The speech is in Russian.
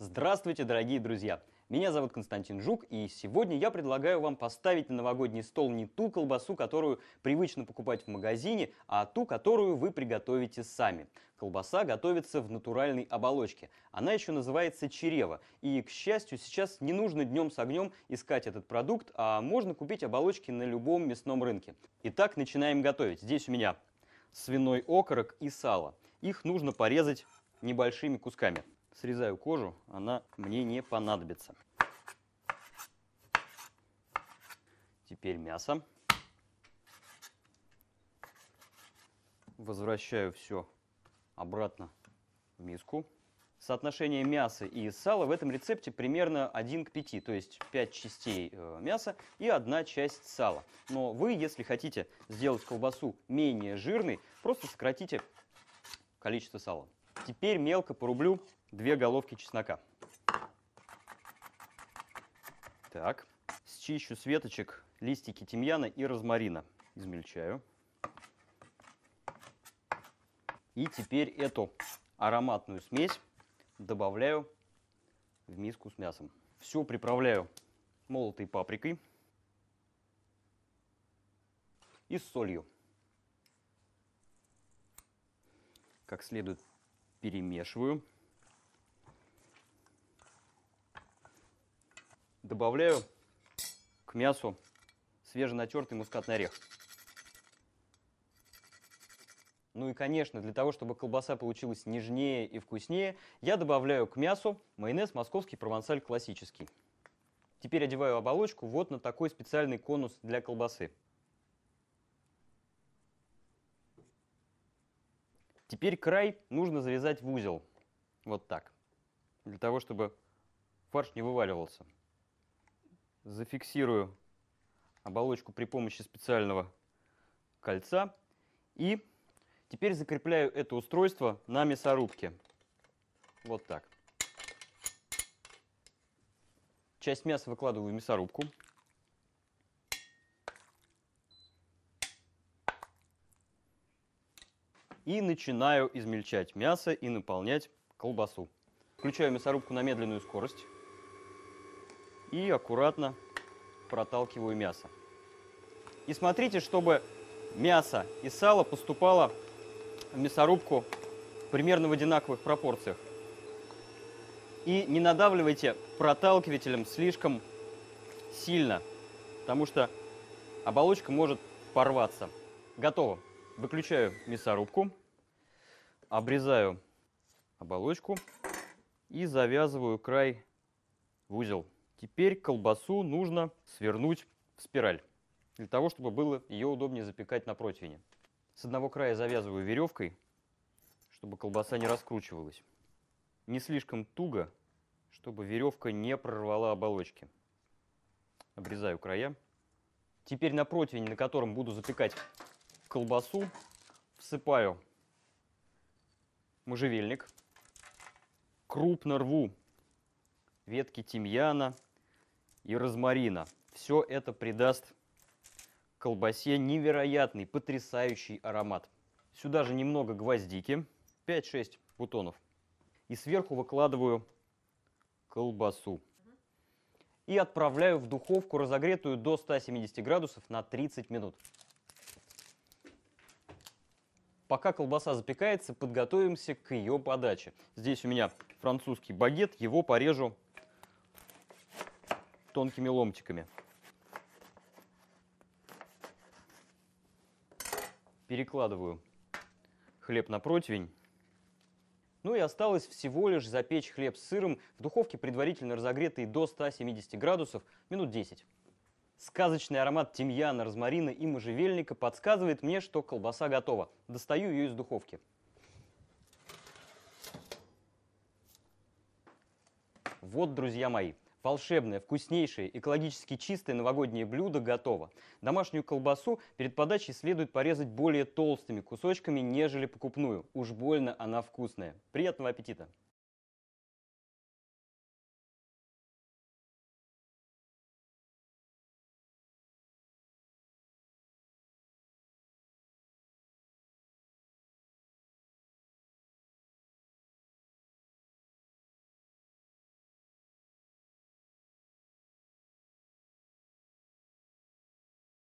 Здравствуйте, дорогие друзья! Меня зовут Константин Жук, и сегодня я предлагаю вам поставить на новогодний стол не ту колбасу, которую привычно покупать в магазине, а ту, которую вы приготовите сами. Колбаса готовится в натуральной оболочке. Она еще называется черева. И, к счастью, сейчас не нужно днем с огнем искать этот продукт, а можно купить оболочки на любом мясном рынке. Итак, начинаем готовить. Здесь у меня свиной окорок и сало. Их нужно порезать небольшими кусками срезаю кожу, она мне не понадобится. Теперь мясо. Возвращаю все обратно в миску. Соотношение мяса и сала в этом рецепте примерно 1 к 5, то есть 5 частей э, мяса и одна часть сала. Но вы, если хотите сделать колбасу менее жирной, просто сократите количество сала. Теперь мелко порублю две головки чеснока. Так, счищу с веточек листики тимьяна и розмарина. Измельчаю. И теперь эту ароматную смесь добавляю в миску с мясом. Все приправляю молотой паприкой и с солью. Как следует перемешиваю. Добавляю к мясу свеженатертый мускатный орех. Ну и, конечно, для того, чтобы колбаса получилась нежнее и вкуснее, я добавляю к мясу майонез московский провансаль классический. Теперь одеваю оболочку вот на такой специальный конус для колбасы. Теперь край нужно завязать в узел. Вот так. Для того, чтобы фарш не вываливался. Зафиксирую оболочку при помощи специального кольца. И теперь закрепляю это устройство на мясорубке. Вот так. Часть мяса выкладываю в мясорубку. И начинаю измельчать мясо и наполнять колбасу. Включаю мясорубку на медленную скорость и аккуратно проталкиваю мясо. И смотрите, чтобы мясо и сало поступало в мясорубку примерно в одинаковых пропорциях. И не надавливайте проталкивателем слишком сильно, потому что оболочка может порваться. Готово. Выключаю мясорубку, обрезаю оболочку и завязываю край в узел. Теперь колбасу нужно свернуть в спираль, для того, чтобы было ее удобнее запекать на противне. С одного края завязываю веревкой, чтобы колбаса не раскручивалась. Не слишком туго, чтобы веревка не прорвала оболочки. Обрезаю края. Теперь на противень, на котором буду запекать колбасу всыпаю можжевельник, крупно рву ветки тимьяна и розмарина. Все это придаст колбасе невероятный, потрясающий аромат. Сюда же немного гвоздики, 5-6 бутонов. И сверху выкладываю колбасу. И отправляю в духовку, разогретую до 170 градусов на 30 минут. Пока колбаса запекается, подготовимся к ее подаче. Здесь у меня французский багет, его порежу тонкими ломтиками. Перекладываю хлеб на противень. Ну и осталось всего лишь запечь хлеб с сыром в духовке, предварительно разогретой до 170 градусов, минут 10. Сказочный аромат тимьяна, розмарина и можжевельника подсказывает мне, что колбаса готова. Достаю ее из духовки. Вот, друзья мои, волшебное, вкуснейшее, экологически чистое новогоднее блюдо готово. Домашнюю колбасу перед подачей следует порезать более толстыми кусочками, нежели покупную. Уж больно она вкусная. Приятного аппетита!